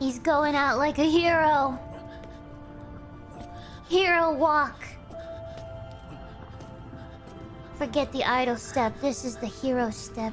He's going out like a hero. Hero walk. Forget the idle step. This is the hero step.